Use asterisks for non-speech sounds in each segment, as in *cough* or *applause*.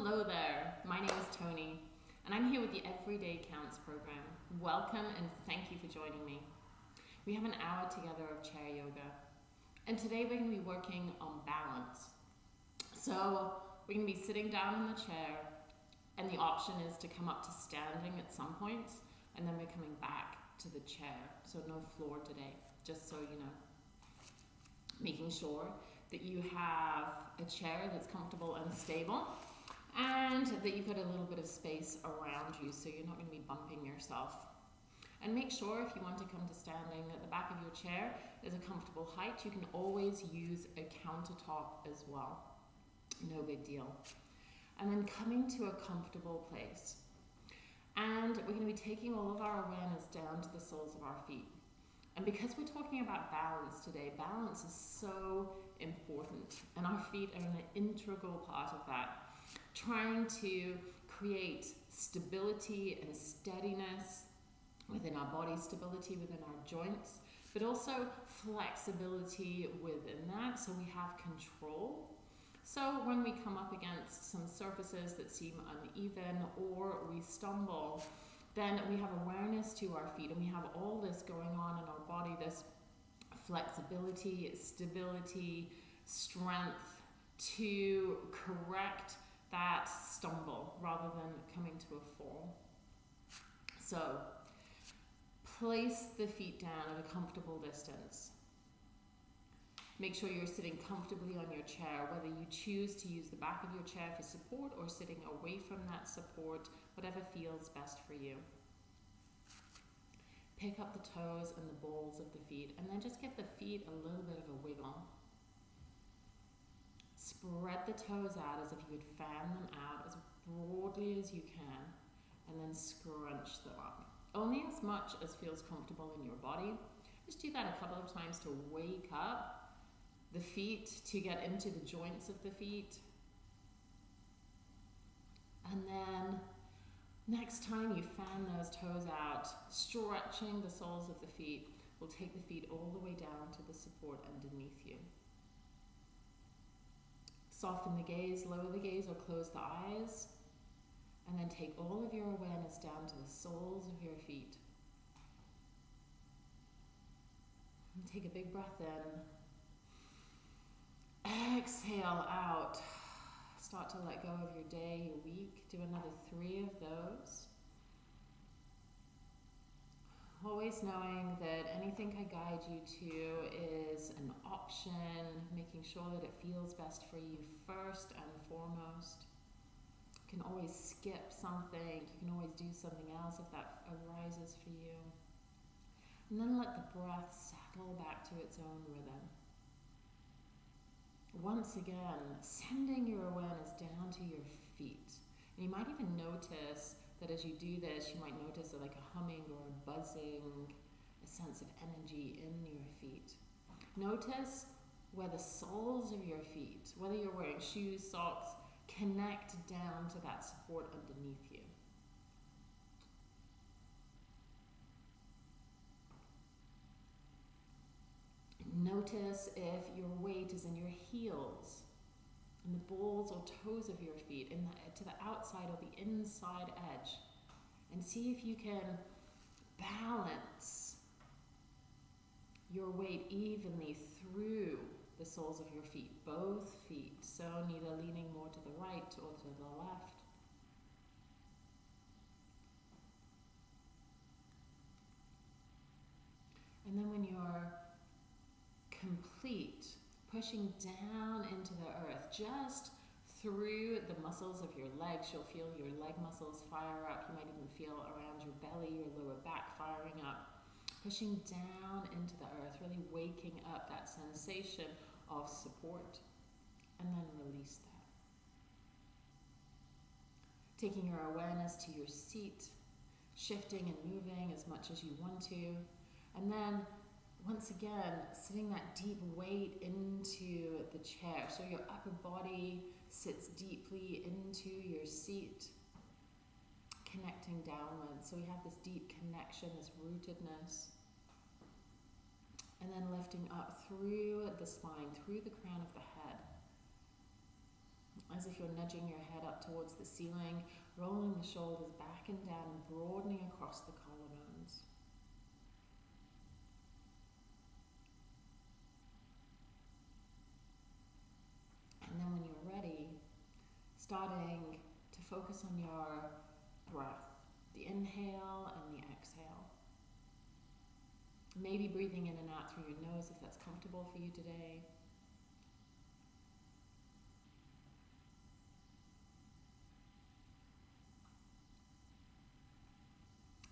Hello there, my name is Tony, and I'm here with the Every Day Counts program. Welcome and thank you for joining me. We have an hour together of chair yoga, and today we're going to be working on balance. So, we're going to be sitting down in the chair, and the option is to come up to standing at some points, and then we're coming back to the chair. So, no floor today, just so you know. Making sure that you have a chair that's comfortable and stable and that you've got a little bit of space around you so you're not going to be bumping yourself. And make sure if you want to come to standing that the back of your chair is a comfortable height. You can always use a countertop as well. No big deal. And then coming to a comfortable place. And we're going to be taking all of our awareness down to the soles of our feet. And because we're talking about balance today, balance is so important, and our feet are an integral part of that. Trying to create stability and steadiness within our body, stability within our joints, but also flexibility within that so we have control. So when we come up against some surfaces that seem uneven or we stumble, then we have awareness to our feet and we have all this going on in our body this flexibility, stability, strength to correct that stumble rather than coming to a fall. So, place the feet down at a comfortable distance. Make sure you're sitting comfortably on your chair, whether you choose to use the back of your chair for support or sitting away from that support, whatever feels best for you. Pick up the toes and the balls of the feet, and then just give the feet a little bit of a wiggle. Spread the toes out as if you would fan them out as broadly as you can, and then scrunch them up. Only as much as feels comfortable in your body. Just do that a couple of times to wake up the feet, to get into the joints of the feet. And then next time you fan those toes out, stretching the soles of the feet will take the feet all the way down to the support underneath you. Soften the gaze, lower the gaze, or close the eyes. And then take all of your awareness down to the soles of your feet. And take a big breath in. Exhale out. Start to let go of your day, your week. Do another three of those. Always knowing that anything I guide you to is an option, making sure that it feels best for you first and foremost. You can always skip something, you can always do something else if that arises for you. And then let the breath settle back to its own rhythm. Once again, sending your awareness down to your feet. And you might even notice that as you do this, you might notice like a humming or a buzzing, a sense of energy in your feet. Notice where the soles of your feet, whether you're wearing shoes, socks, connect down to that support underneath you. Notice if your weight is in your heels and the balls or toes of your feet in the, to the outside or the inside edge. And see if you can balance your weight evenly through the soles of your feet, both feet. So neither leaning more to the right or to the left. And then when you're complete, pushing down into the earth, just through the muscles of your legs. You'll feel your leg muscles fire up. You might even feel around your belly, your lower back firing up. Pushing down into the earth, really waking up that sensation of support, and then release that. Taking your awareness to your seat, shifting and moving as much as you want to, and then once again, sitting that deep weight into the chair. So your upper body sits deeply into your seat, connecting downwards. So we have this deep connection, this rootedness. And then lifting up through the spine, through the crown of the head. As if you're nudging your head up towards the ceiling, rolling the shoulders back and down, broadening across the collarbones. And then when you're ready, starting to focus on your breath, the inhale and the exhale. Maybe breathing in and out through your nose if that's comfortable for you today.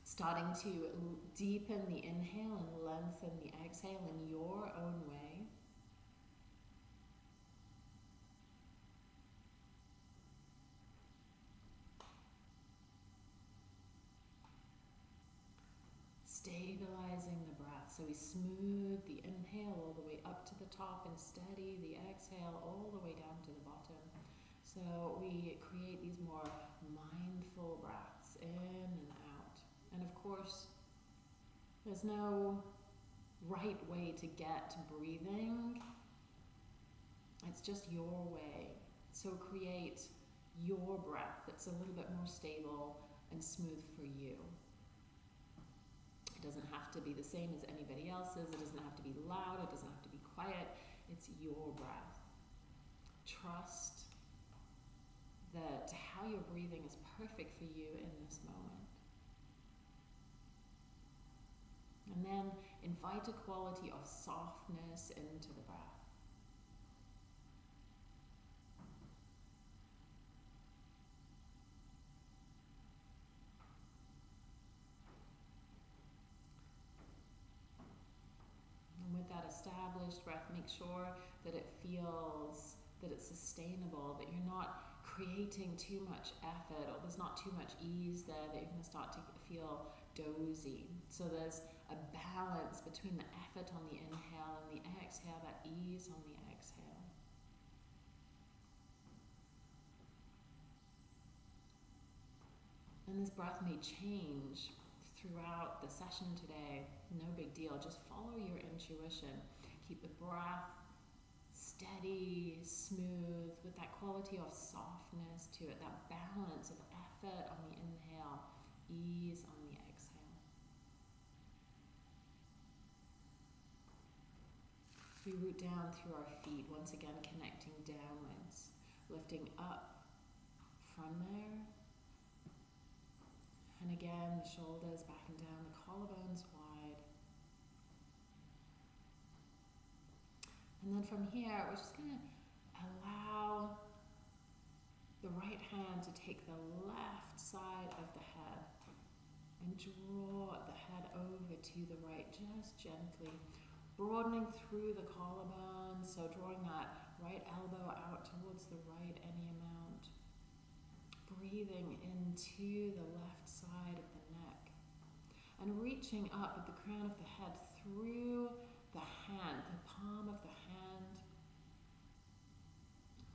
Starting to deepen the inhale and lengthen the exhale in your own way. Stabilizing the breath. So we smooth the inhale all the way up to the top and steady the exhale all the way down to the bottom. So we create these more mindful breaths in and out. And of course, there's no right way to get breathing. It's just your way. So create your breath that's a little bit more stable and smooth for you. It doesn't have to be the same as anybody else's. It doesn't have to be loud. It doesn't have to be quiet. It's your breath. Trust that how you're breathing is perfect for you in this moment. And then invite a quality of softness into the breath. And with that breath, make sure that it feels that it's sustainable, that you're not creating too much effort or there's not too much ease there that you're going to start to feel dozy. So there's a balance between the effort on the inhale and the exhale, that ease on the exhale. And this breath may change throughout the session today. No big deal. Just follow your intuition. Keep the breath steady, smooth, with that quality of softness to it, that balance of effort on the inhale, ease on the exhale. We root down through our feet, once again connecting downwards, lifting up from there. And again, the shoulders back and down, the collarbones wide. And then from here, we're just going to allow the right hand to take the left side of the head and draw the head over to the right, just gently broadening through the collarbone, so drawing that right elbow out towards the right any amount. Breathing into the left side of the neck. And reaching up at the crown of the head through the hand, the palm of the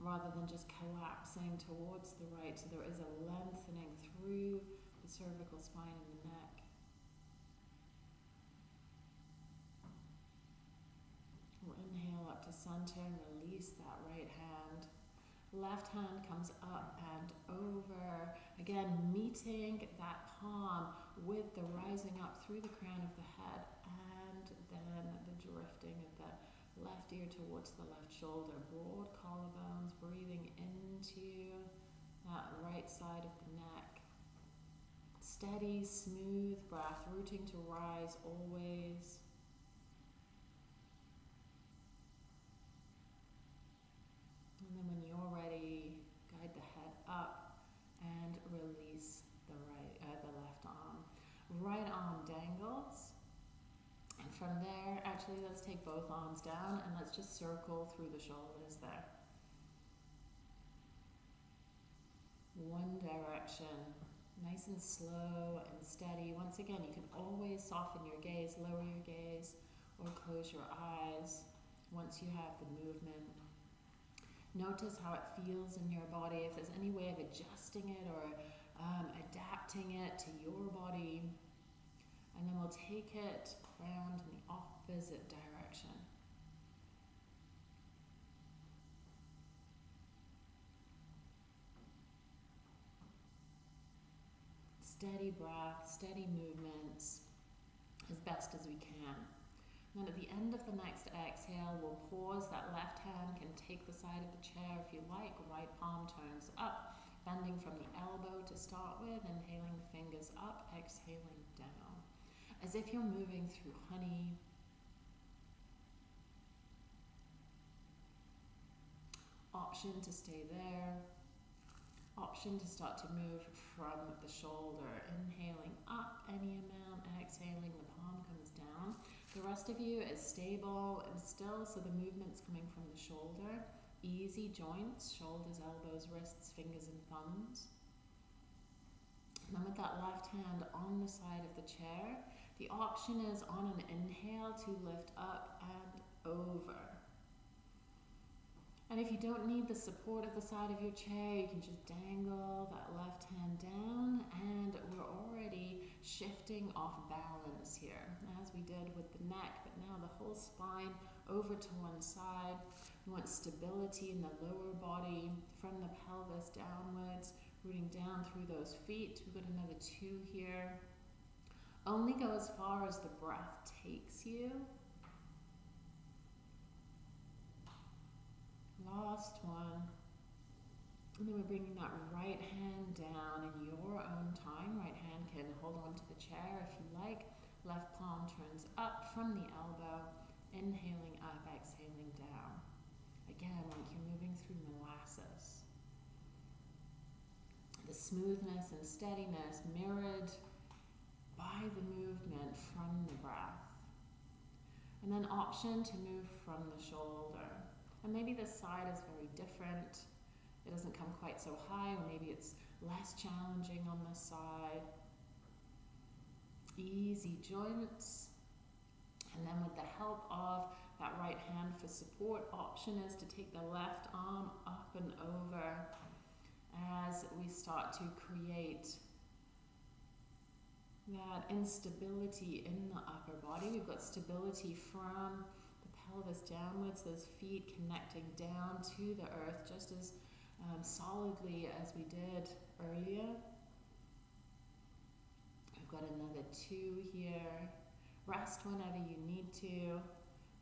rather than just collapsing towards the right. So there is a lengthening through the cervical spine and the neck. We'll inhale up to center and release that right hand. Left hand comes up and over. Again, meeting that palm with the rising up through the crown of the head and then the drifting of the left ear towards the left shoulder. Broad collarbones, breathing into that right side of the neck. Steady, smooth breath, rooting to rise always. And then when you're ready, guide the head up and release the right, uh, the left arm. Right arm dangles. From there, actually, let's take both arms down and let's just circle through the shoulders there. One direction, nice and slow and steady. Once again, you can always soften your gaze, lower your gaze, or close your eyes once you have the movement. Notice how it feels in your body, if there's any way of adjusting it or um, adapting it to your body. And then we'll take it round in the opposite direction. Steady breath, steady movements, as best as we can. And then at the end of the next exhale, we'll pause. That left hand can take the side of the chair if you like. Right palm turns up, bending from the elbow to start with, inhaling the fingers up, exhaling down. As if you're moving through honey. Option to stay there. Option to start to move from the shoulder. Inhaling up any amount, exhaling, the palm comes down. The rest of you is stable and still, so the movement's coming from the shoulder. Easy joints, shoulders, elbows, wrists, fingers, and thumbs. And then with that left hand on the side of the chair, the option is on an inhale to lift up and over. And if you don't need the support of the side of your chair, you can just dangle that left hand down and we're already shifting off balance here, as we did with the neck, but now the whole spine over to one side. We want stability in the lower body from the pelvis downwards, rooting down through those feet. We've got another two here. Only go as far as the breath takes you. Last one. And then we're bringing that right hand down in your own time. Right hand can hold on to the chair if you like. Left palm turns up from the elbow. Inhaling up, exhaling down. Again, like you're moving through molasses. The smoothness and steadiness mirrored by the movement from the breath. And then option to move from the shoulder. And maybe this side is very different it doesn't come quite so high, or maybe it's less challenging on this side. Easy joints. And then with the help of that right hand for support, option is to take the left arm up and over as we start to create that instability in the upper body. We've got stability from the pelvis downwards, those feet connecting down to the earth, just as um, solidly as we did earlier. I've got another two here. Rest whenever you need to.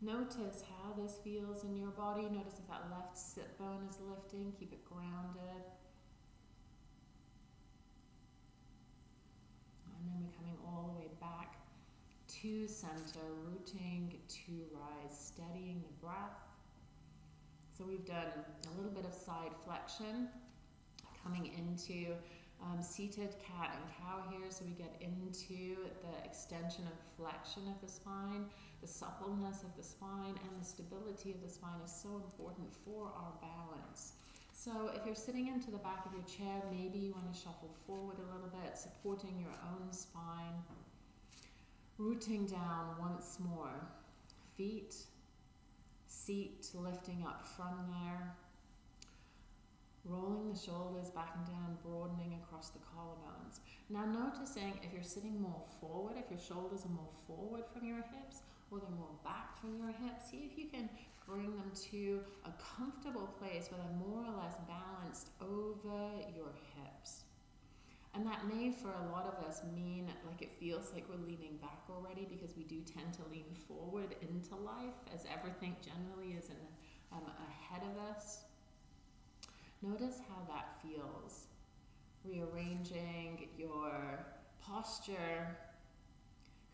Notice how this feels in your body. Notice if that left sit bone is lifting. Keep it grounded. And then we're coming all the way back to center, rooting to rise, steadying the breath. So we've done a little bit of side flexion, coming into um, seated cat and cow here, so we get into the extension and flexion of the spine. The suppleness of the spine and the stability of the spine is so important for our balance. So if you're sitting into the back of your chair, maybe you want to shuffle forward a little bit, supporting your own spine. Rooting down once more. Feet seat lifting up from there. Rolling the shoulders back and down, broadening across the collarbones. Now noticing if you're sitting more forward, if your shoulders are more forward from your hips or they're more back from your hips, see if you can bring them to a comfortable place where they're more or less balanced over your hips. And that may, for a lot of us, mean like it feels like we're leaning back already because we do tend to lean forward into life as everything generally is in, um, ahead of us. Notice how that feels. Rearranging your posture.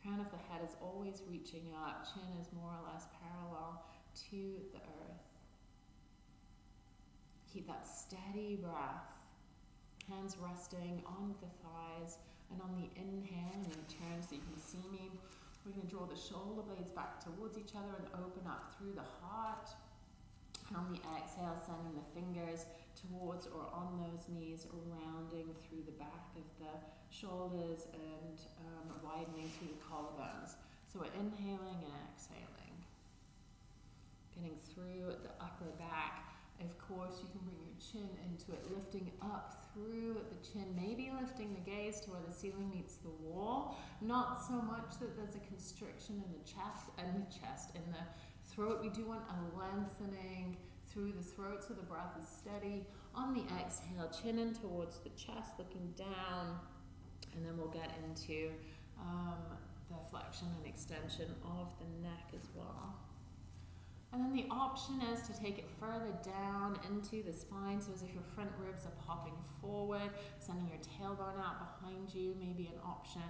Crown of the head is always reaching up, chin is more or less parallel to the earth. Keep that steady breath hands resting on the thighs, and on the inhale, and turn so you can see me. We're going to draw the shoulder blades back towards each other and open up through the heart. And on the exhale, sending the fingers towards or on those knees, rounding through the back of the shoulders and um, widening through the collarbones. So we're inhaling and exhaling. Getting through the upper back. Of course, you can bring your chin into it, lifting up through the chin, maybe lifting the gaze to where the ceiling meets the wall. Not so much that there's a constriction in the chest and the chest in the throat. We do want a lengthening through the throat so the breath is steady. On the exhale, chin in towards the chest, looking down And then we'll get into um, the flexion and extension of the neck as well. And then the option is to take it further down into the spine, so as if your front ribs are popping forward, sending your tailbone out behind you, maybe an option.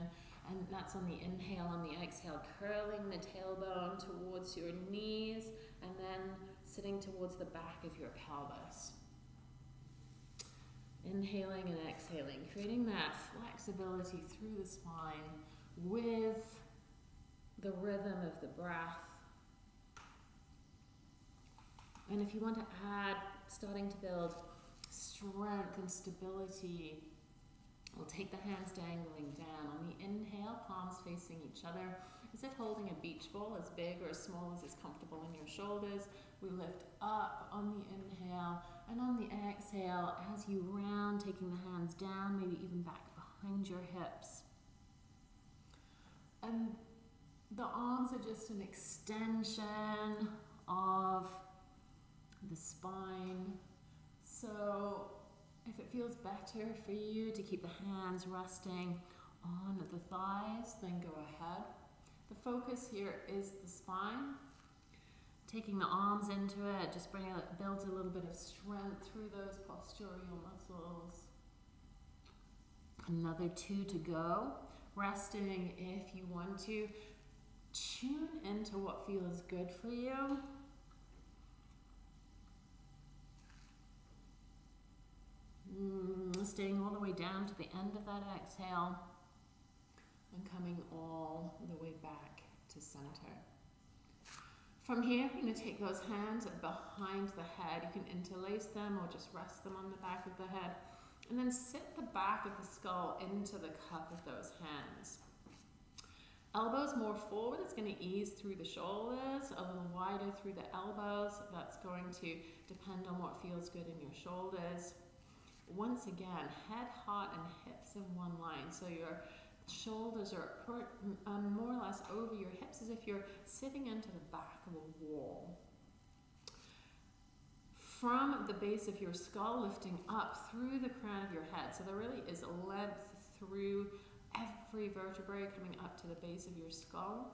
And that's on the inhale, on the exhale, curling the tailbone towards your knees, and then sitting towards the back of your pelvis. Inhaling and exhaling, creating that flexibility through the spine with the rhythm of the breath. And if you want to add, starting to build strength and stability, we'll take the hands dangling down. On the inhale, palms facing each other, as if holding a beach ball, as big or as small as is comfortable in your shoulders. We lift up on the inhale, and on the exhale, as you round, taking the hands down, maybe even back behind your hips. And the arms are just an extension of the spine. So if it feels better for you to keep the hands resting on the thighs, then go ahead. The focus here is the spine. Taking the arms into it, just bring it, builds a little bit of strength through those postural muscles. Another two to go. Resting if you want to. Tune into what feels good for you. Mm, staying all the way down to the end of that exhale and coming all the way back to center. From here, you're going to take those hands behind the head. You can interlace them or just rest them on the back of the head. And then sit the back of the skull into the cup of those hands. Elbows more forward, it's going to ease through the shoulders, a little wider through the elbows. That's going to depend on what feels good in your shoulders. Once again, head, heart, and hips in one line. So your shoulders are um, more or less over your hips as if you're sitting into the back of a wall. From the base of your skull lifting up through the crown of your head. So there really is a length through every vertebrae coming up to the base of your skull.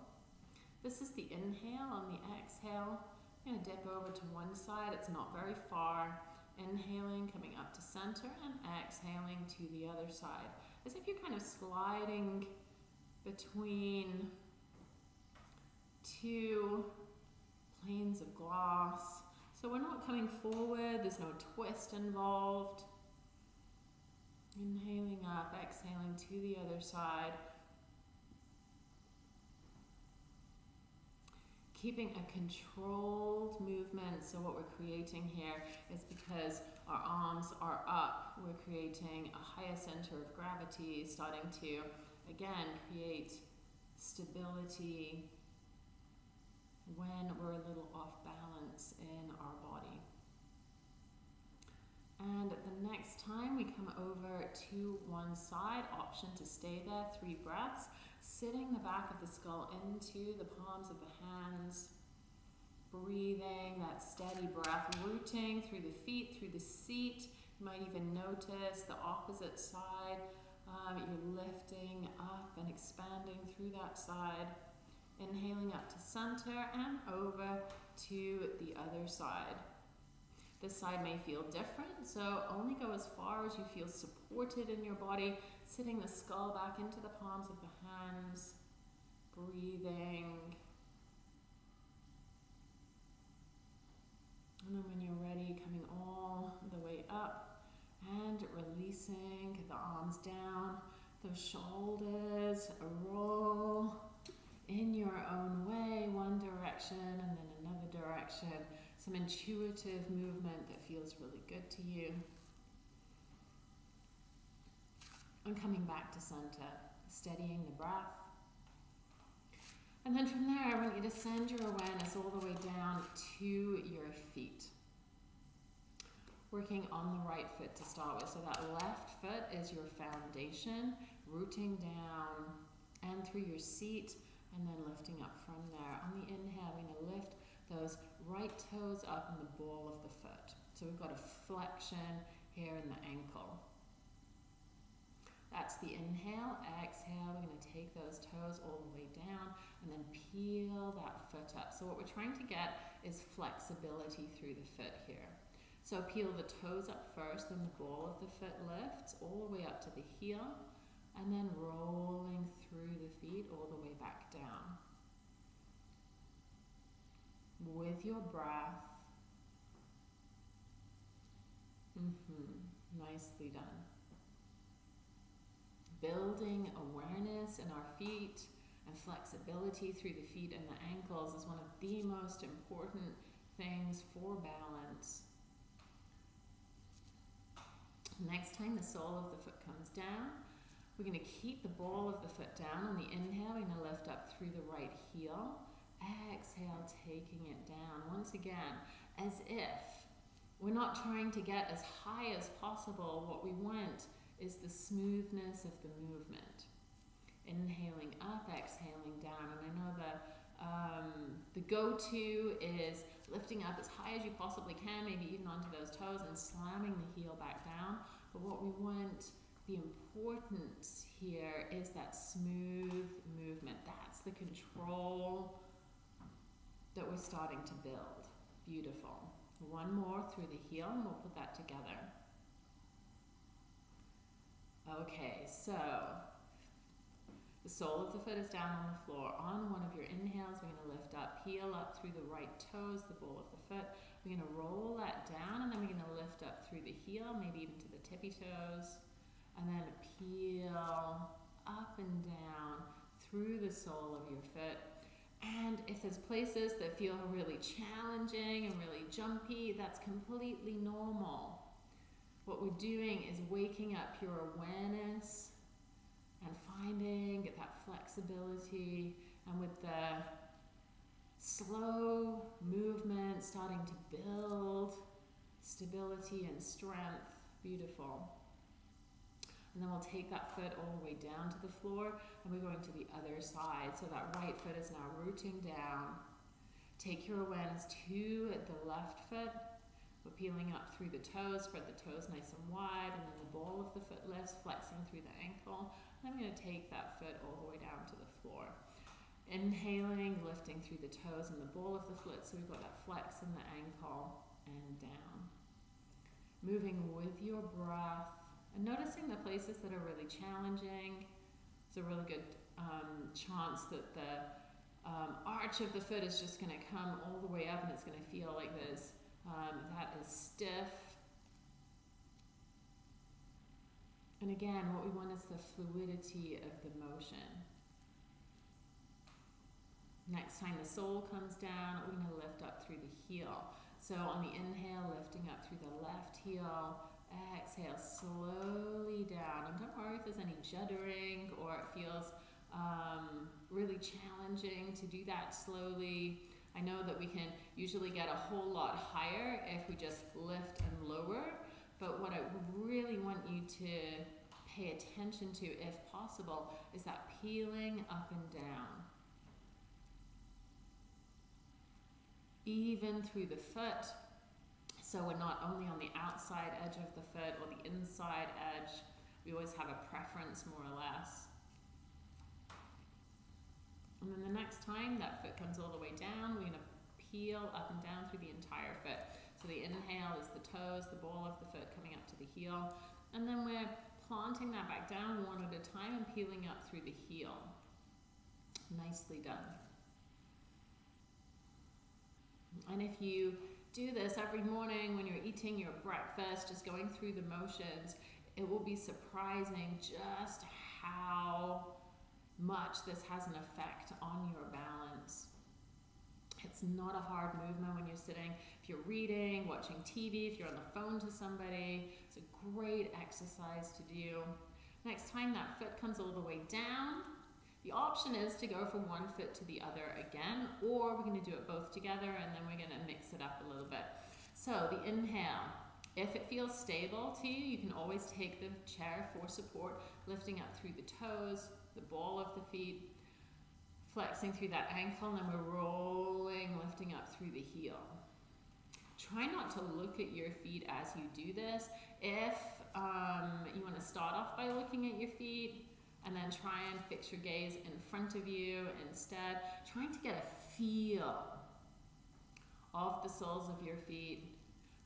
This is the inhale. On the exhale, I'm going to dip over to one side. It's not very far. Inhaling, coming up to center, and exhaling to the other side. As if you're kind of sliding between two planes of glass. So we're not coming forward, there's no twist involved. Inhaling up, exhaling to the other side. Keeping a controlled movement. So what we're creating here is because our arms are up, we're creating a higher center of gravity, starting to, again, create stability when we're a little off balance in our body. And the next time we come over to one side, option to stay there, three breaths sitting the back of the skull into the palms of the hands, breathing that steady breath, rooting through the feet, through the seat. You might even notice the opposite side. Um, you're lifting up and expanding through that side. Inhaling up to center and over to the other side. This side may feel different, so only go as far as you feel supported in your body, sitting the skull back into the palms of the hands, breathing. And then when you're ready, coming all the way up and releasing the arms down, the shoulders roll in your own way, one direction and then another direction some intuitive movement that feels really good to you. And coming back to center, steadying the breath. And then from there, I want you to send your awareness all the way down to your feet. Working on the right foot to start with. So that left foot is your foundation, rooting down and through your seat, and then lifting up from there. On the inhale, we're going to lift those right toes up in the ball of the foot. So we've got a flexion here in the ankle. That's the inhale. Exhale, we're going to take those toes all the way down and then peel that foot up. So what we're trying to get is flexibility through the foot here. So peel the toes up first, then the ball of the foot lifts all the way up to the heel, and then rolling through the feet all the way back down. With your breath. Mm-hmm. Nicely done building awareness in our feet and flexibility through the feet and the ankles is one of the most important things for balance. Next time the sole of the foot comes down, we're going to keep the ball of the foot down on the inhale. We're going to lift up through the right heel. Exhale, taking it down. Once again, as if we're not trying to get as high as possible. What we want is the smoothness of the movement. Inhaling up, exhaling down. And I know the, um, the go-to is lifting up as high as you possibly can, maybe even onto those toes and slamming the heel back down. But what we want, the importance here is that smooth movement. That's the control that we're starting to build. Beautiful. One more through the heel and we'll put that together. Okay, so the sole of the foot is down on the floor. On one of your inhales, we're going to lift up, heel up through the right toes, the ball of the foot. We're going to roll that down, and then we're going to lift up through the heel, maybe even to the tippy toes. And then peel up and down through the sole of your foot. And if there's places that feel really challenging and really jumpy, that's completely normal. What we're doing is waking up your awareness and finding that flexibility and with the slow movement starting to build stability and strength. Beautiful. And then we'll take that foot all the way down to the floor and we're going to the other side. So that right foot is now rooting down. Take your awareness to the left foot we're peeling up through the toes, spread the toes nice and wide, and then the ball of the foot lifts, flexing through the ankle. And I'm going to take that foot all the way down to the floor. Inhaling, lifting through the toes and the ball of the foot, so we've got that flex in the ankle and down. Moving with your breath and noticing the places that are really challenging. It's a really good um, chance that the um, arch of the foot is just going to come all the way up and it's going to feel like there's um, that is stiff. And again, what we want is the fluidity of the motion. Next time the sole comes down, we're going to lift up through the heel. So on the inhale, lifting up through the left heel. Exhale, slowly down. And don't worry if there's any juddering or it feels um, really challenging to do that slowly. I know that we can usually get a whole lot higher if we just lift and lower, but what I really want you to pay attention to, if possible, is that peeling up and down. Even through the foot, so we're not only on the outside edge of the foot or the inside edge, we always have a preference more or less. And then the next time that foot comes all the way down, we're going to peel up and down through the entire foot. So the inhale is the toes, the ball of the foot coming up to the heel. And then we're planting that back down one at a time and peeling up through the heel. Nicely done. And if you do this every morning when you're eating your breakfast, just going through the motions, it will be surprising just how much this has an effect on your balance. It's not a hard movement when you're sitting. If you're reading, watching TV, if you're on the phone to somebody, it's a great exercise to do. Next time that foot comes all the way down, the option is to go from one foot to the other again, or we're going to do it both together and then we're going to mix it up a little bit. So the inhale, if it feels stable to you, you can always take the chair for support, lifting up through the toes, the ball of the feet, flexing through that ankle, and then we're rolling, lifting up through the heel. Try not to look at your feet as you do this. If um, you want to start off by looking at your feet and then try and fix your gaze in front of you instead, trying to get a feel of the soles of your feet.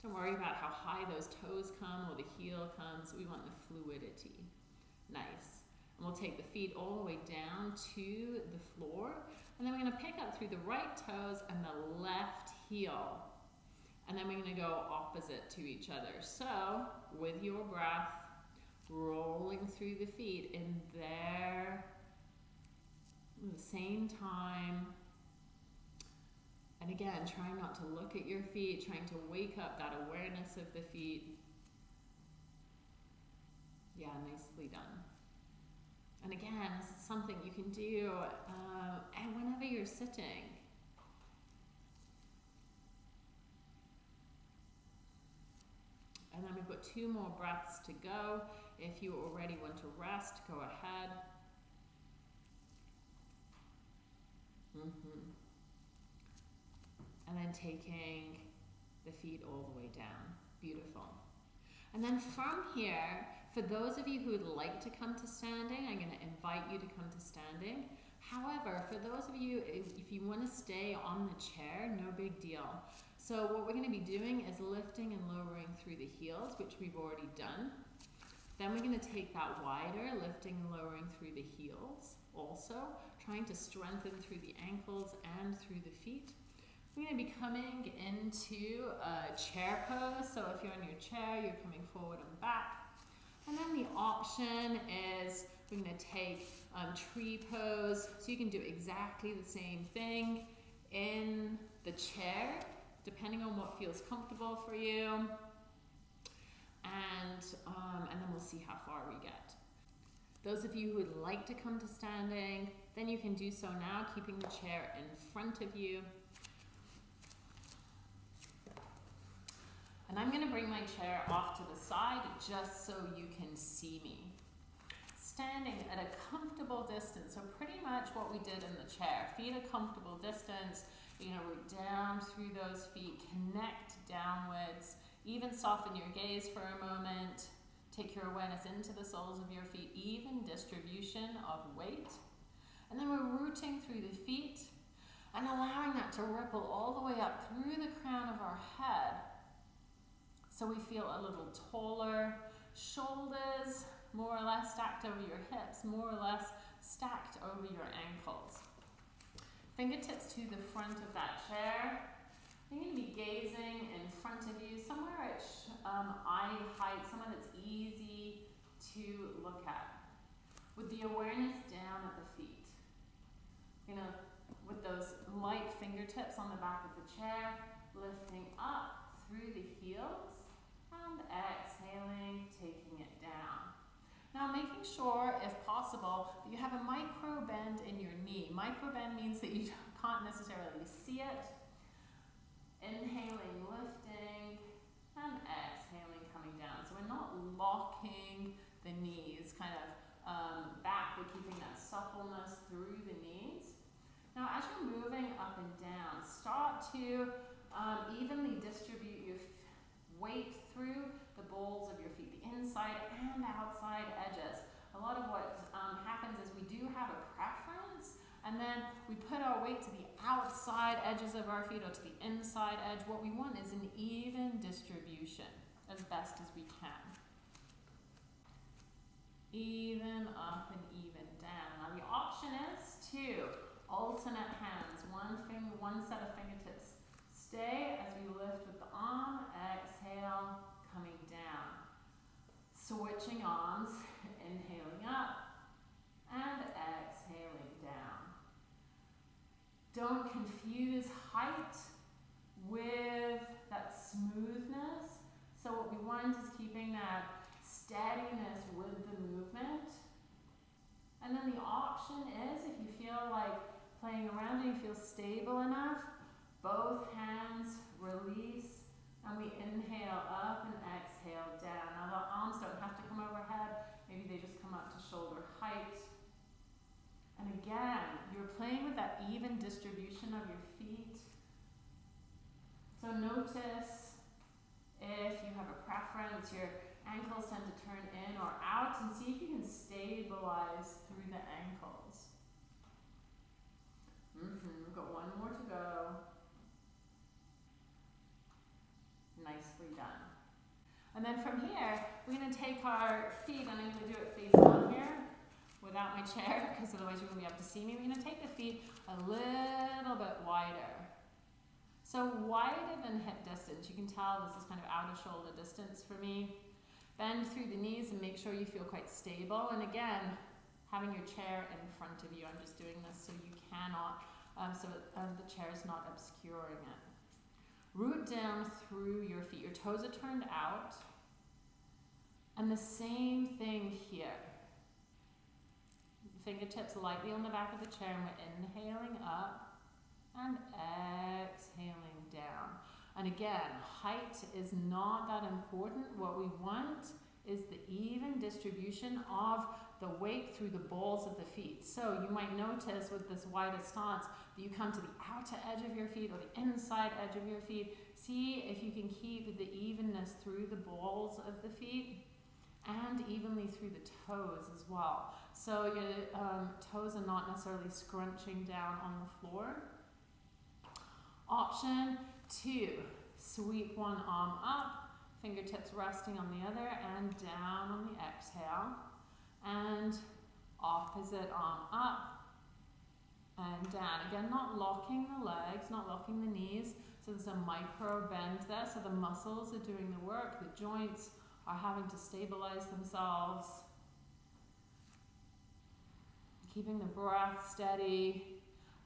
Don't worry about how high those toes come or the heel comes. We want the fluidity. Nice. And we'll take the feet all the way down to the floor. And then we're going to pick up through the right toes and the left heel. And then we're going to go opposite to each other. So, with your breath, rolling through the feet in there at the same time. And again, trying not to look at your feet, trying to wake up that awareness of the feet. Yeah, nicely done. And again, this is something you can do uh, and whenever you're sitting. And then we've got two more breaths to go. If you already want to rest, go ahead. Mm -hmm. And then taking the feet all the way down. Beautiful. And then from here, for those of you who would like to come to standing, I'm going to invite you to come to standing. However, for those of you, if you want to stay on the chair, no big deal. So what we're going to be doing is lifting and lowering through the heels, which we've already done. Then we're going to take that wider, lifting and lowering through the heels also, trying to strengthen through the ankles and through the feet. We're going to be coming into a chair pose. So if you're on your chair, you're coming forward and back. And then the option is we're to take um, tree pose. So you can do exactly the same thing in the chair, depending on what feels comfortable for you and, um, and then we'll see how far we get. Those of you who would like to come to standing, then you can do so now, keeping the chair in front of you. And I'm gonna bring my chair off to the side just so you can see me. Standing at a comfortable distance, so pretty much what we did in the chair. Feet a comfortable distance, you know, root down through those feet, connect downwards, even soften your gaze for a moment. Take your awareness into the soles of your feet, even distribution of weight. And then we're rooting through the feet and allowing that to ripple all the way up through the crown of our head. So we feel a little taller, shoulders more or less stacked over your hips, more or less stacked over your ankles. Fingertips to the front of that chair. You're going to be gazing in front of you, somewhere at um, eye height, somewhere that's easy to look at. With the awareness down at the feet. You know, with those light fingertips on the back of the chair, lifting up through the heels and exhaling, taking it down. Now making sure, if possible, that you have a micro bend in your knee. Micro bend means that you *laughs* can't necessarily see it, Inhaling, lifting, and exhaling, coming down. So we're not locking the knees kind of um, back. We're keeping that suppleness through the knees. Now, as you're moving up and down, start to um, evenly distribute your weight through the balls of your feet, the inside and outside edges. A lot of what um, happens is we do have a preference and then we put our weight to the outside edges of our feet or to the inside edge. What we want is an even distribution as best as we can. Even up and even down. Now the option is to alternate hands, one finger, one set of fingertips. Stay as we lift with the arm, exhale, coming down. Switching arms, *laughs* inhaling up and exhaling. Don't confuse height with that smoothness. So what we want is keeping that steadiness with the movement. And then the option is if you feel like playing around and you feel stable enough, both hands release and we inhale up and exhale down. Now the arms don't have to come overhead, maybe they just come up to shoulder height. And again, you're playing with that even distribution of your feet. So notice if you have a preference, you're Ankles tend to turn in or out and see if you can stabilize through the ankles. Mm-hmm, we've got one more to go. Nicely done. And then from here, we're going to take our feet, and I'm going to do it face down here without my chair, *laughs* because otherwise you're going to be able to see me. We're going to take the feet a little bit wider. So wider than hip distance. You can tell this is kind of outer shoulder distance for me. Bend through the knees and make sure you feel quite stable. And again, having your chair in front of you. I'm just doing this so you cannot, um, so um, the chair is not obscuring it. Root down through your feet. Your toes are turned out. And the same thing here. Fingertips lightly on the back of the chair and we're inhaling up and exhaling down. And again, height is not that important. What we want is the even distribution of the weight through the balls of the feet. So you might notice with this wider stance that you come to the outer edge of your feet or the inside edge of your feet. See if you can keep the evenness through the balls of the feet and evenly through the toes as well. So your um, toes are not necessarily scrunching down on the floor. Option two, sweep one arm up, fingertips resting on the other and down on the exhale. And opposite arm up and down. Again, not locking the legs, not locking the knees. So there's a micro bend there. So the muscles are doing the work. The joints are having to stabilize themselves. Keeping the breath steady.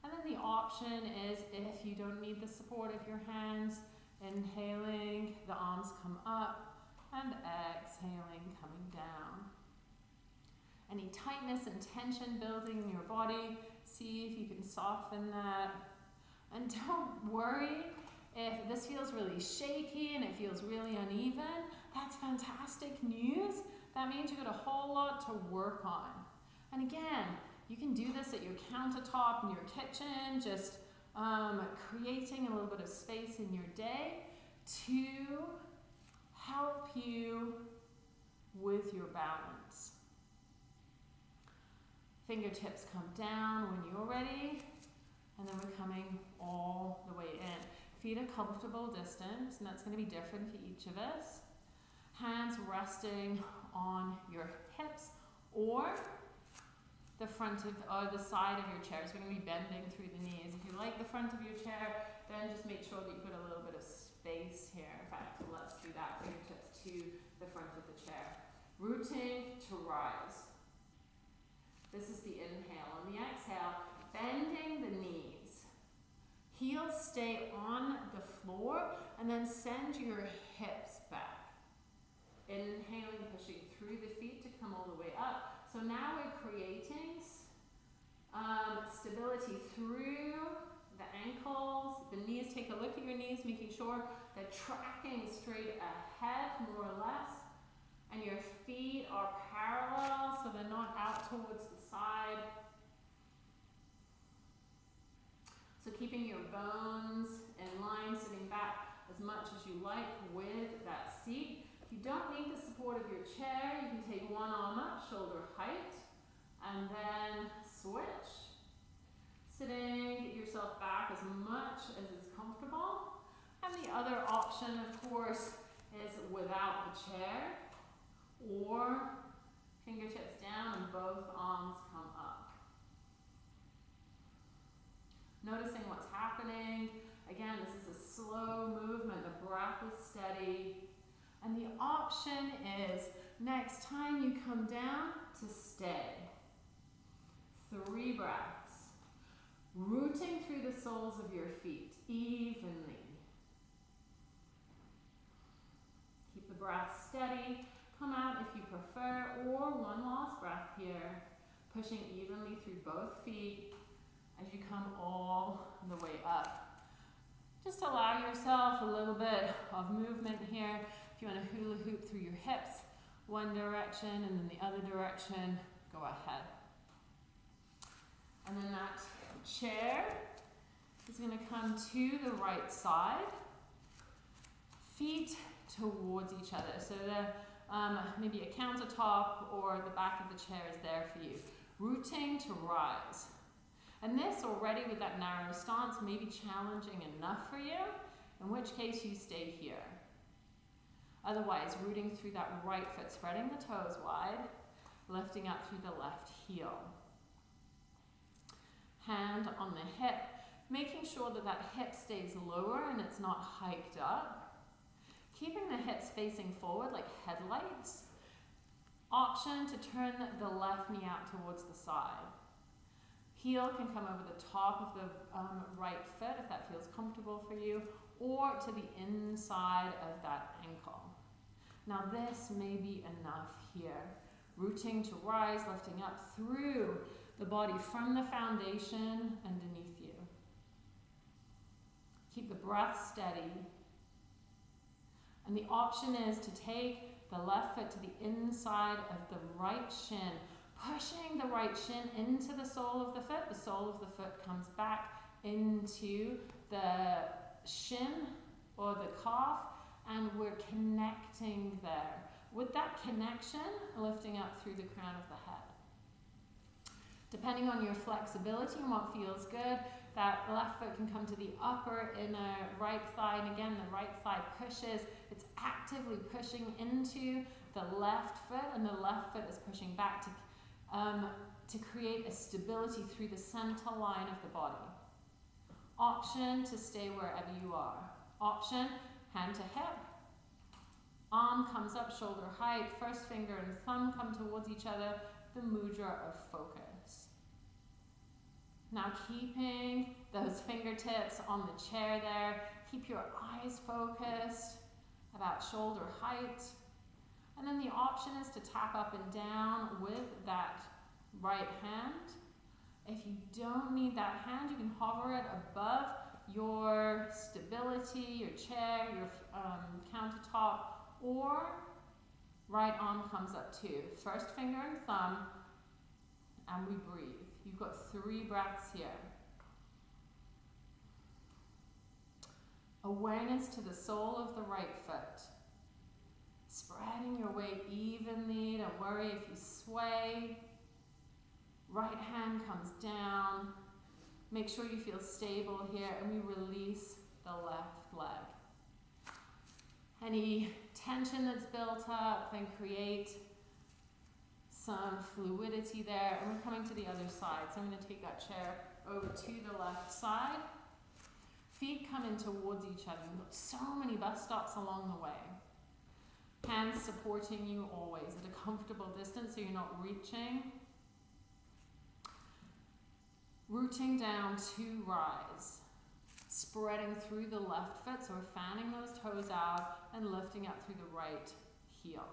And then the option is if you don't need the support of your hands, inhaling, the arms come up, and exhaling, coming down. Any tightness and tension building in your body, see if you can soften that. And *laughs* don't worry if this feels really shaky and it feels really uneven. That's fantastic news. That means you've got a whole lot to work on. And again, you can do this at your countertop in your kitchen, just um, creating a little bit of space in your day to help you with your balance. Fingertips come down when you're ready, and then we're coming all the way in. Feet a comfortable distance, and that's going to be different for each of us. Hands resting on your hips or the front of or the side of your chair. So we're going to be bending through the knees. If you like the front of your chair, then just make sure that you put a little bit of space here. In fact, let's do that. Fingertips to the front of the chair. Rooting to rise. This is the inhale. On the exhale, bending the knees. Heels stay on the floor and then send your hips back. Inhaling, pushing through the feet to come all the way up. So now we're creating um, stability through the ankles, the knees. Take a look at your knees, making sure they're tracking straight ahead, more or less. And your feet are parallel, so they're not out towards the side. So keeping your bones in line, sitting back as much as you like with that seat. Don't need the support of your chair. You can take one arm up, shoulder height, and then switch. Sitting, get yourself back as much as is comfortable. And the other option, of course, is without the chair or fingertips down and both arms come up. Noticing what's happening. Again, this is a slow movement. The breath is steady. And the option is next time you come down to stay. Three breaths. Rooting through the soles of your feet evenly. Keep the breath steady. Come out if you prefer, or one last breath here. Pushing evenly through both feet as you come all the way up. Just allow yourself a little bit of movement here. You want to hula hoop through your hips, one direction and then the other direction, go ahead. And then that chair is going to come to the right side, feet towards each other. So the um, maybe a countertop or the back of the chair is there for you. Rooting to rise. And this already with that narrow stance may be challenging enough for you, in which case you stay here. Otherwise, rooting through that right foot, spreading the toes wide, lifting up through the left heel. Hand on the hip, making sure that that hip stays lower and it's not hiked up. Keeping the hips facing forward like headlights. Option to turn the left knee out towards the side. Heel can come over the top of the um, right foot if that feels comfortable for you, or to the inside of that ankle. Now this may be enough here. Rooting to rise, lifting up through the body from the foundation underneath you. Keep the breath steady. And the option is to take the left foot to the inside of the right shin, pushing the right shin into the sole of the foot. The sole of the foot comes back into the shin or the calf, and we're connecting there. With that connection, lifting up through the crown of the head. Depending on your flexibility and what feels good, that left foot can come to the upper inner right thigh, and again, the right thigh pushes. It's actively pushing into the left foot, and the left foot is pushing back to, um, to create a stability through the center line of the body. Option to stay wherever you are. Option, hand to hip. Arm comes up shoulder height, first finger and thumb come towards each other, the mudra of focus. Now keeping those fingertips on the chair there, keep your eyes focused about shoulder height. And then the option is to tap up and down with that right hand. If you don't need that hand, you can hover it above your stability, your chair, your um, countertop, or right arm comes up too. First finger and thumb, and we breathe. You've got three breaths here. Awareness to the sole of the right foot. Spreading your weight evenly. Don't worry if you sway. Right hand comes down. Make sure you feel stable here and we release the left leg. Any tension that's built up, then create some fluidity there. And we're coming to the other side. So I'm going to take that chair over to the left side. Feet come in towards each other. You've got so many bus stops along the way. Hands supporting you always at a comfortable distance so you're not reaching. Rooting down to rise. Spreading through the left foot, so we're fanning those toes out and lifting up through the right heel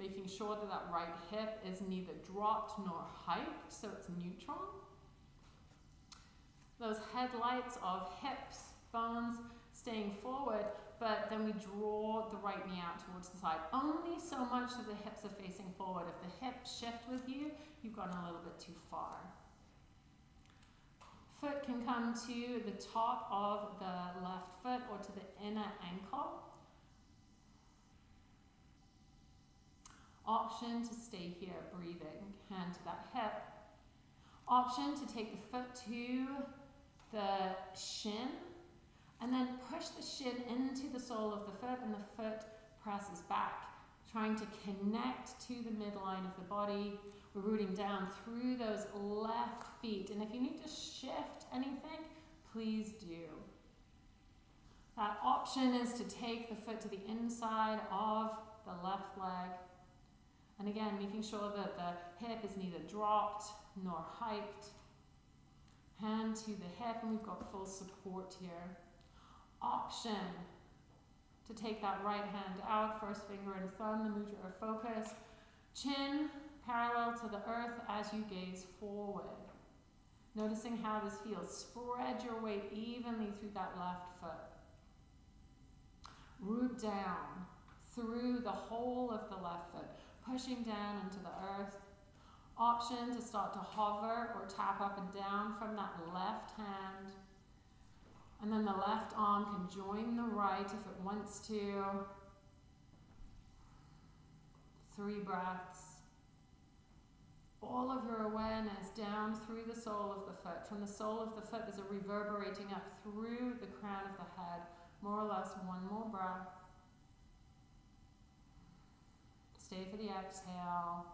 making sure that that right hip is neither dropped nor hiked, so it's neutral. Those headlights of hips, bones staying forward, but then we draw the right knee out towards the side. Only so much that the hips are facing forward. If the hips shift with you, you've gone a little bit too far. Foot can come to the top of the left foot or to the inner ankle. Option to stay here, breathing, hand to that hip. Option to take the foot to the shin and then push the shin into the sole of the foot and the foot presses back, trying to connect to the midline of the body. Rooting down through those left feet. And if you need to shift anything, please do. That option is to take the foot to the inside of the left leg and again, making sure that the hip is neither dropped nor hiked. Hand to the hip, and we've got full support here. Option to take that right hand out, first finger and thumb, the mudra of focus. Chin parallel to the earth as you gaze forward. Noticing how this feels. Spread your weight evenly through that left foot. Root down through the whole of the left foot pushing down into the earth. Option to start to hover or tap up and down from that left hand. And then the left arm can join the right if it wants to. three breaths. All of your awareness down through the sole of the foot. From the sole of the foot, there's a reverberating up through the crown of the head. More or less one more breath. Stay for the exhale.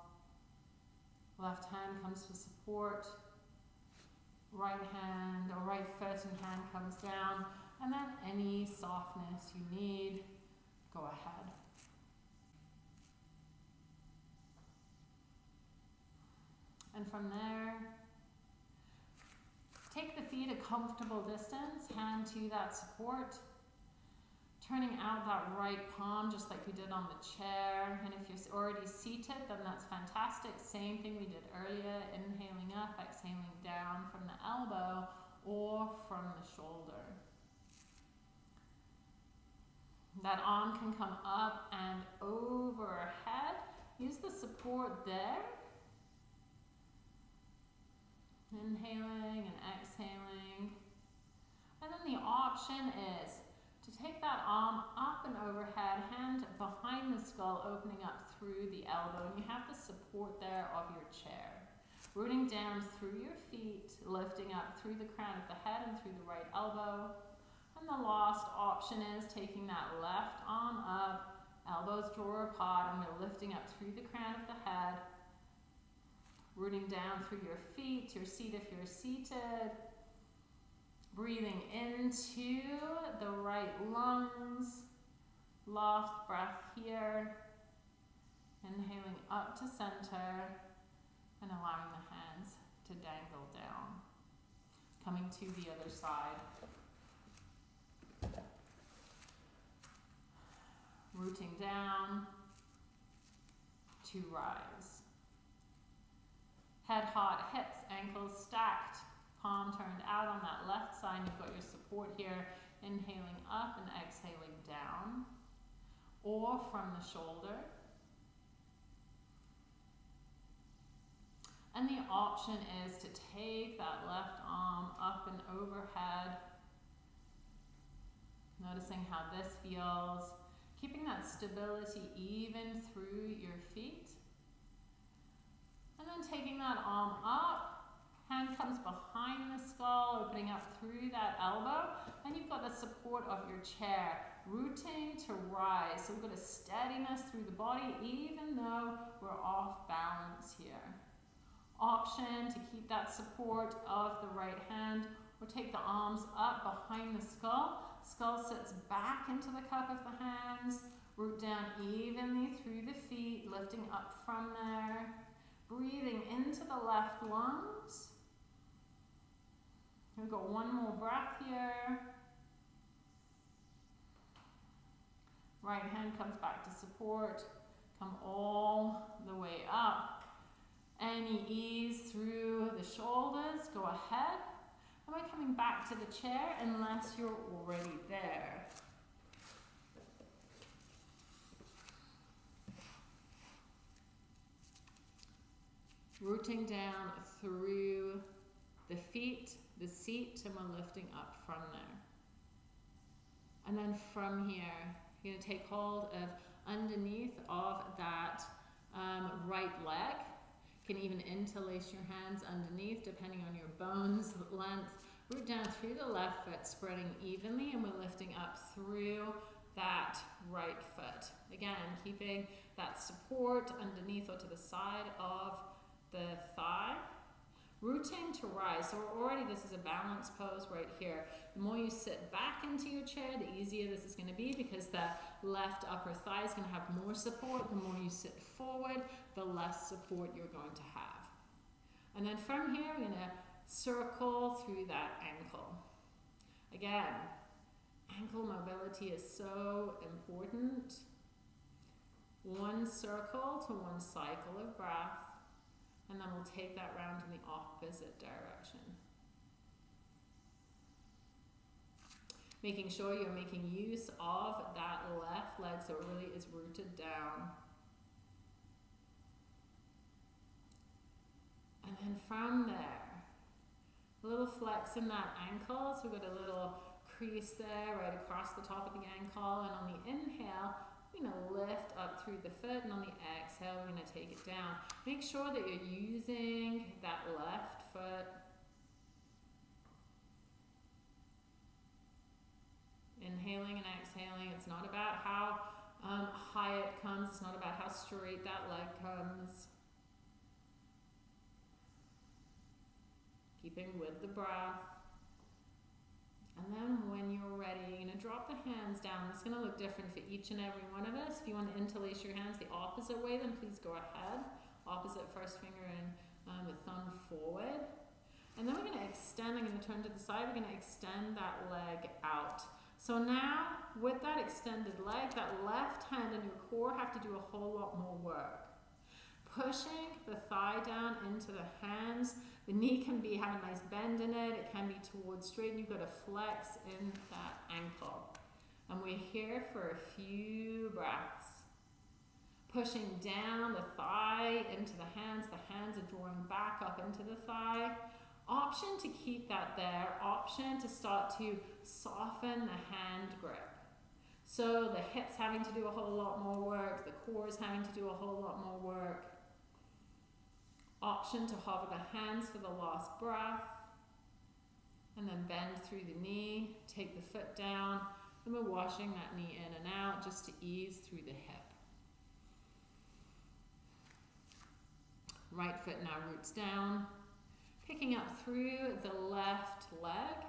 Left hand comes for support. Right hand or right foot and hand comes down. And then any softness you need, go ahead. And from there, take the feet a comfortable distance, hand to that support. Turning out that right palm just like we did on the chair. And if you're already seated, then that's fantastic. Same thing we did earlier, inhaling up, exhaling down from the elbow or from the shoulder. That arm can come up and overhead. Use the support there. Inhaling and exhaling. And then the option is to take that arm up and overhead, hand behind the skull, opening up through the elbow. And you have the support there of your chair. Rooting down through your feet, lifting up through the crown of the head and through the right elbow. And the last option is taking that left arm up, elbows draw apart, and we're lifting up through the crown of the head, rooting down through your feet, your seat if you're seated, breathing into the right lungs, last breath here, inhaling up to center, and allowing the hands to dangle down. Coming to the other side. rooting down to rise. Head hot, hips, ankles stacked, palm turned out on that left side. You've got your support here, inhaling up and exhaling down, or from the shoulder. And the option is to take that left arm up and overhead, noticing how this feels keeping that stability even through your feet. And then taking that arm up, hand comes behind the skull, opening up through that elbow, and you've got the support of your chair, rooting to rise. So we've got a steadiness through the body, even though we're off balance here. Option to keep that support of the right hand, or take the arms up behind the skull, Skull sits back into the cup of the hands. Root down evenly through the feet, lifting up from there. Breathing into the left lungs. We've got one more breath here. Right hand comes back to support. Come all the way up. Any ease through the shoulders, go ahead. Am I coming back to the chair unless you're already there? Rooting down through the feet, the seat, and we're lifting up from there. And then from here, you're going to take hold of underneath of that um, right leg You can even interlace your hands underneath depending on your bones *laughs* length. Root down through the left foot, spreading evenly, and we're lifting up through that right foot. Again, keeping that support underneath or to the side of the thigh. Rooting to rise. So already this is a balance pose right here. The more you sit back into your chair, the easier this is going to be because the left upper thigh is going to have more support. The more you sit forward, the less support you're going to have. And then from here, we're going to circle through that ankle. Again, ankle mobility is so important. One circle to one cycle of breath. And then we'll take that round in the opposite direction. Making sure you're making use of that left leg so it really is rooted down. And then from there, a little flex in that ankle. So we've got a little crease there right across the top of the ankle. And on the inhale, we're going to lift up through the foot. And on the exhale, we're going to take it down. Make sure that you're using that left foot. Inhaling and exhaling. It's not about how um, high it comes. It's not about how straight that leg comes. Keeping with the breath. And then when you're ready, you're going to drop the hands down. It's going to look different for each and every one of us. If you want to interlace your hands the opposite way, then please go ahead. Opposite first finger and um, the thumb forward. And then we're going to extend, I'm going to turn to the side, we're going to extend that leg out. So now, with that extended leg, that left hand and your core have to do a whole lot more work. Pushing the thigh down into the hands, the knee can be have a nice bend in it. It can be towards straight. And you've got to flex in that ankle. And we're here for a few breaths. Pushing down the thigh into the hands. The hands are drawing back up into the thigh. Option to keep that there. Option to start to soften the hand grip. So the hips having to do a whole lot more work. The core is having to do a whole lot more work option to hover the hands for the last breath. And then bend through the knee, take the foot down, and we're washing that knee in and out just to ease through the hip. Right foot now roots down, picking up through the left leg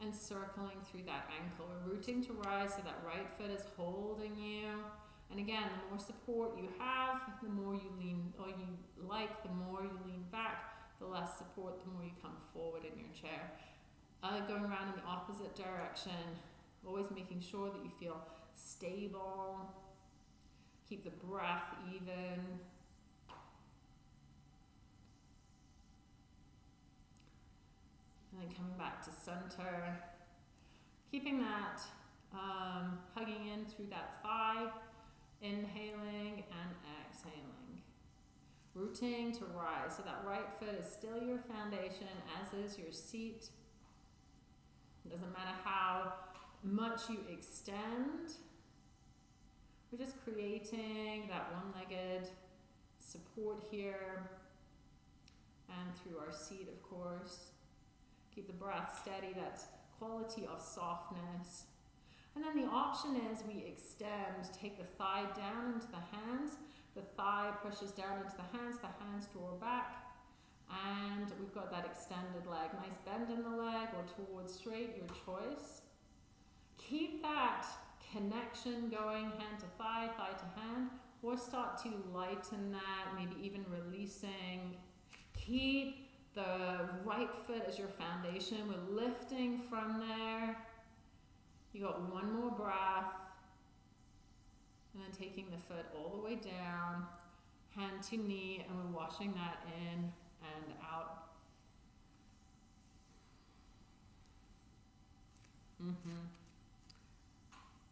and circling through that ankle. We're rooting to rise so that right foot is holding you and again, the more support you have, the more you lean, or you like, the more you lean back, the less support, the more you come forward in your chair. Uh, going around in the opposite direction, always making sure that you feel stable, keep the breath even. And then coming back to center, keeping that um, hugging in through that thigh Inhaling and exhaling. Rooting to rise. So that right foot is still your foundation, as is your seat. It doesn't matter how much you extend. We're just creating that one-legged support here and through our seat, of course. Keep the breath steady. That's quality of softness. And then the option is we extend, take the thigh down into the hands, the thigh pushes down into the hands, the hands draw back, and we've got that extended leg. Nice bend in the leg or towards straight, your choice. Keep that connection going hand to thigh, thigh to hand, or start to lighten that, maybe even releasing. Keep the right foot as your foundation. We're lifting from there you got one more breath. And then taking the foot all the way down, hand to knee, and we're washing that in and out. Mm-hmm.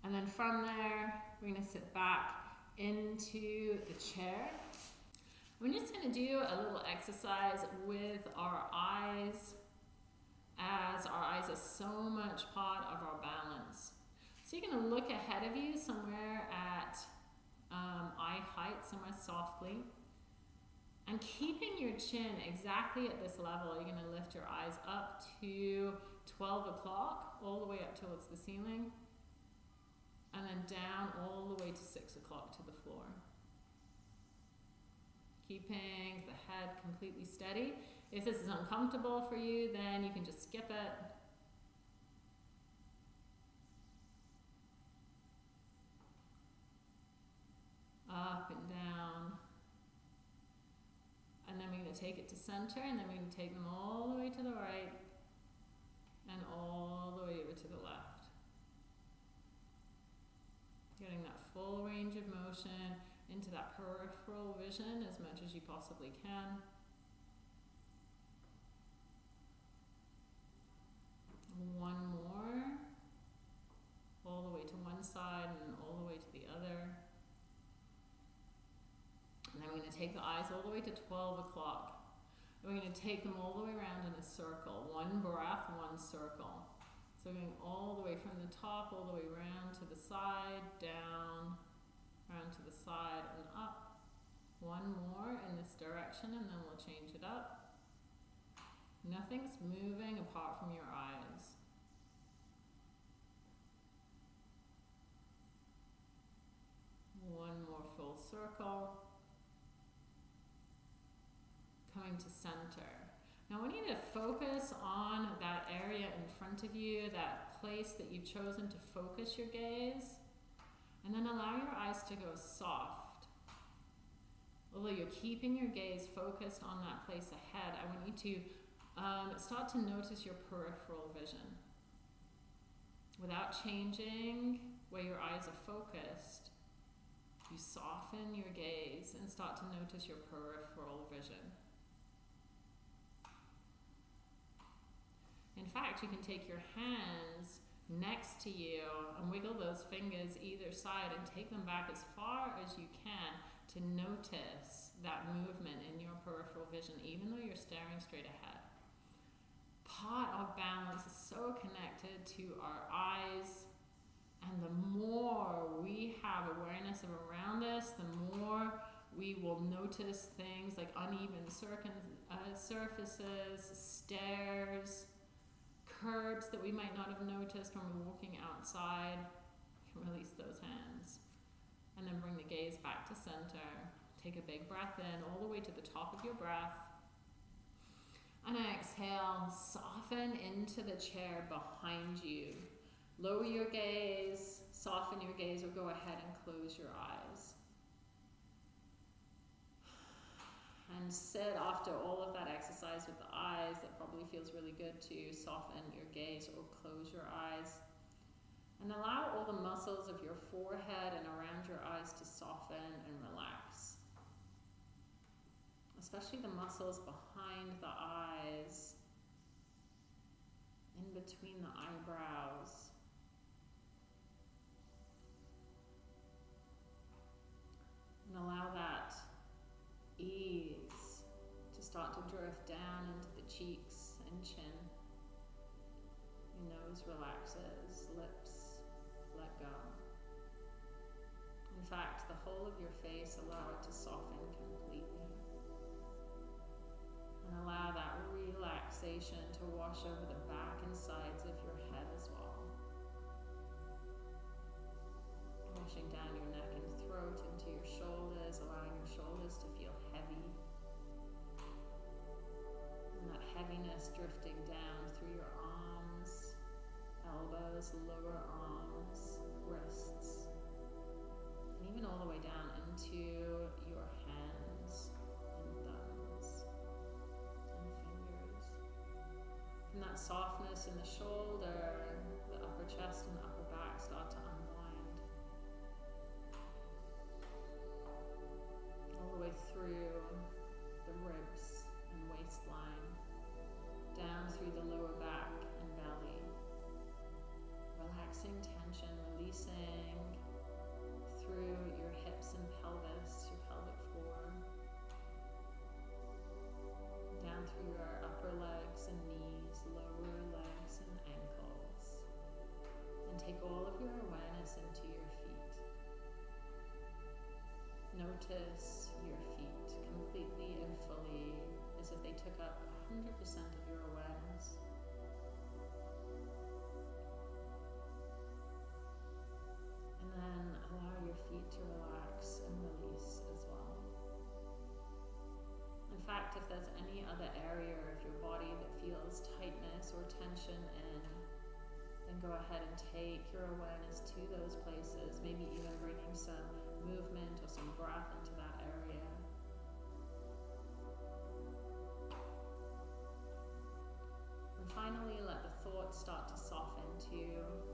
And then from there, we're to sit back into the chair. We're just going to do a little exercise with our eyes as our eyes are so much part of our balance. So you're going to look ahead of you somewhere at um, eye height, somewhere softly. And keeping your chin exactly at this level, you're going to lift your eyes up to 12 o'clock, all the way up towards the ceiling, and then down all the way to 6 o'clock to the floor. Keeping the head completely steady. If this is uncomfortable for you, then you can just skip it. Up and down. And then we're going to take it to center, and then we're going to take them all the way to the right and all the way over to the left. Getting that full range of motion into that peripheral vision as much as you possibly can. One more, all the way to one side and all the way to the other. And then we're going to take the eyes all the way to 12 o'clock. And we're going to take them all the way around in a circle. One breath, one circle. So going all the way from the top, all the way around to the side, down, around to the side, and up. One more in this direction and then we'll change it up. Nothing's moving apart from your eyes. One more full circle. Coming to center. Now want you to focus on that area in front of you, that place that you've chosen to focus your gaze. And then allow your eyes to go soft. Although you're keeping your gaze focused on that place ahead, I want you to um, start to notice your peripheral vision. Without changing where your eyes are focused, you soften your gaze and start to notice your peripheral vision. In fact, you can take your hands next to you and wiggle those fingers either side and take them back as far as you can to notice that movement in your peripheral vision, even though you're staring straight ahead. Part of balance is so connected to our eyes, and the more we have awareness of around us, the more we will notice things like uneven uh, surfaces, stairs, curbs that we might not have noticed when we're walking outside. Release those hands. And then bring the gaze back to center. Take a big breath in all the way to the top of your breath. And exhale, soften into the chair behind you. Lower your gaze, soften your gaze, or go ahead and close your eyes. and sit after all of that exercise with the eyes. That probably feels really good to soften your gaze or close your eyes. And allow all the muscles of your forehead and around your eyes to soften and relax. Especially the muscles behind the eyes, in between the eyebrows. And allow that ease to start to drift down into the cheeks and chin. Your nose relaxes, lips let go. In fact, the whole of your face, allow it to soften completely. And allow that relaxation to wash over the back and sides of your head as well. Washing down your neck and throat into your shoulders, allowing your shoulders to feel heavy. And that heaviness drifting down through your arms, elbows, lower arms, wrists, and even all the way down into your that softness in the shoulder, the upper chest and the upper back start to unwind. All the way through the ribs and waistline down through the lower back and belly. Relaxing tension, releasing through your hips and pelvis, your pelvic floor. Down through your upper legs and knees, some movement or some breath into that area. And finally let the thoughts start to soften too.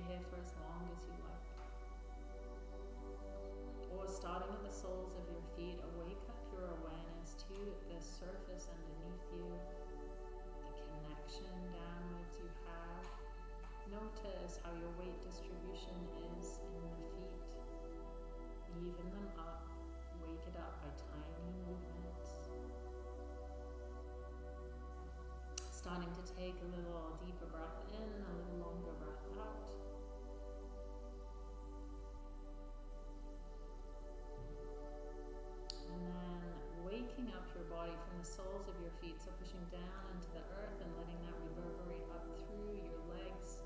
Here for as long as you like. Or starting at the soles of your feet, awake up your awareness to the surface underneath you, the connection downwards you have. Notice how your weight distribution is in the feet. Even them up, wake it up by tiny movements. Starting to take a little deeper breath in, a little longer breath out. And then waking up your body from the soles of your feet, so pushing down into the earth and letting that reverberate up through your legs,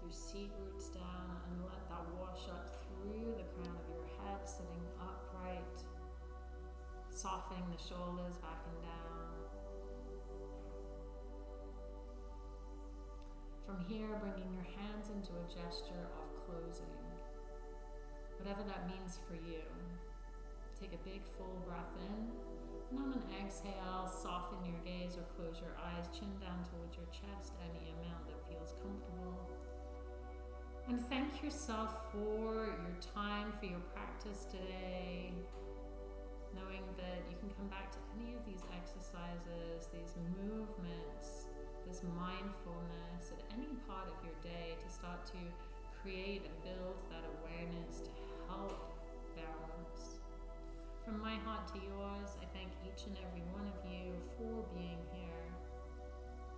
your seat roots down, and let that wash up through the crown of your head, sitting upright, softening the shoulders back and down. From here, bringing your hands into a gesture of closing, whatever that means for you. Take a big full breath in. And on an exhale, soften your gaze or close your eyes, chin down towards your chest, any amount that feels comfortable. And thank yourself for your time, for your practice today. Knowing that you can come back to any of these exercises, these movements, this mindfulness at any part of your day to start to create and build that awareness to help balance. From my heart to yours, I thank each and every one of you for being here.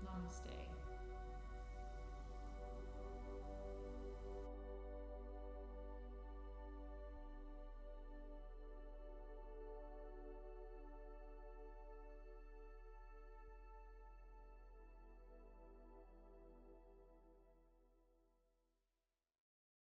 Namaste.